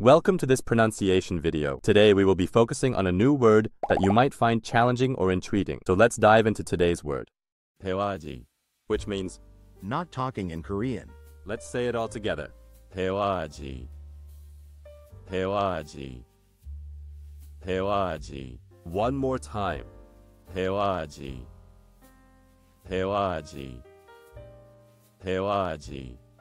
Welcome to this pronunciation video. Today we will be focusing on a new word that you might find challenging or intriguing. So let's dive into today's word. 대화하지, which means Not talking in Korean. let's say it all together. 대화하지. 대화하지. 대화하지. One more time. 대화하지. 대화하지. 대화하지.